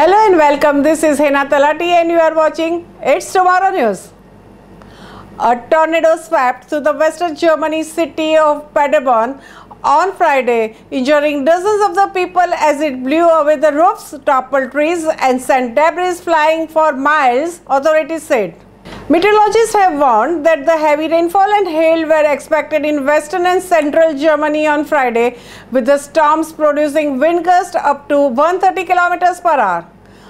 Hello and welcome. This is Hena Talati and you are watching It's Tomorrow News. A tornado swept through the western Germany city of Paderborn on Friday, injuring dozens of the people as it blew away the roofs, toppled trees and sent debris flying for miles, authorities said. Meteorologists have warned that the heavy rainfall and hail were expected in western and central Germany on Friday, with the storms producing wind gusts up to 130 km per hour.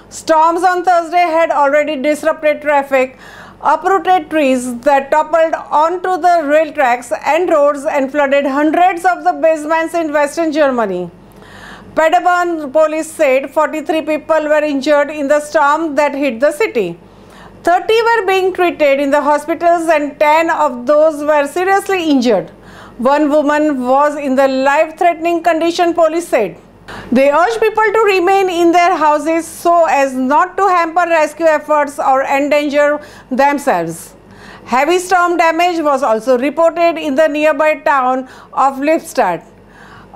Storms on Thursday had already disrupted traffic, uprooted trees that toppled onto the rail tracks and roads and flooded hundreds of the basements in western Germany. Paderborn police said 43 people were injured in the storm that hit the city. 30 were being treated in the hospitals and 10 of those were seriously injured. One woman was in the life threatening condition, police said. They urge people to remain in their houses so as not to hamper rescue efforts or endanger themselves. Heavy storm damage was also reported in the nearby town of Lippstadt.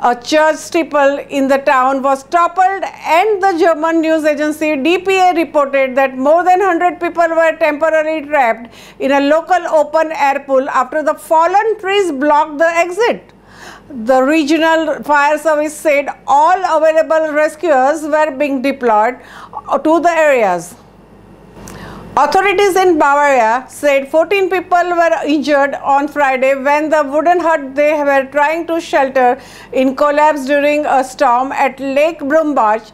A church steeple in the town was toppled and the German news agency DPA reported that more than 100 people were temporarily trapped in a local open air pool after the fallen trees blocked the exit. The regional fire service said all available rescuers were being deployed to the areas. Authorities in Bavaria said 14 people were injured on Friday when the wooden hut they were trying to shelter in collapsed during a storm at Lake Brombach,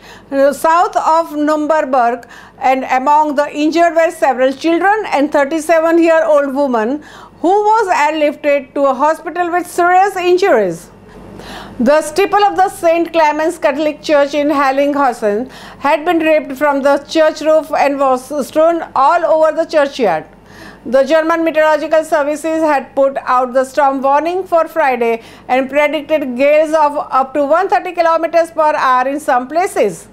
south of Nürnberg. And among the injured were several children and 37-year-old woman who was airlifted to a hospital with serious injuries. The steeple of the St. Clement's Catholic Church in Hellinghausen had been ripped from the church roof and was strewn all over the churchyard. The German Meteorological Services had put out the storm warning for Friday and predicted gales of up to 130 km per hour in some places.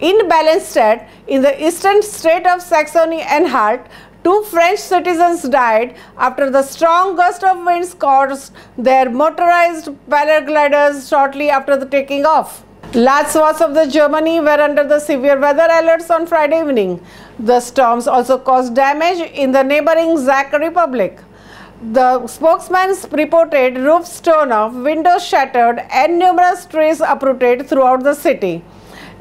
In Ballenstedt, in the eastern state of Saxony-Anhalt, Two French citizens died after the strong gust of winds caused their motorized paragliders shortly after the taking off. Large swaths of the Germany were under the severe weather alerts on Friday evening. The storms also caused damage in the neighboring Czech Republic. The spokesman reported roofs torn off, windows shattered, and numerous trees uprooted throughout the city.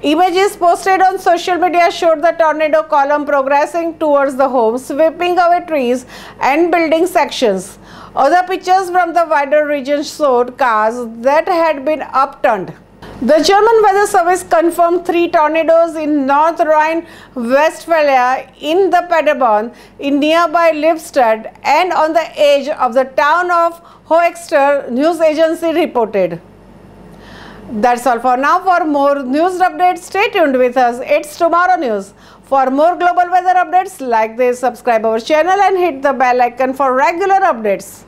Images posted on social media showed the tornado column progressing towards the home, sweeping away trees and building sections. Other pictures from the wider region showed cars that had been upturned. The German Weather Service confirmed three tornadoes in North Rhine-Westphalia, in the Paderborn, in nearby Lippstadt, and on the edge of the town of Höxter, news agency reported. That's all for now. For more news updates, stay tuned with us. It's Tomorrow News. For more global weather updates, like this, subscribe our channel and hit the bell icon for regular updates.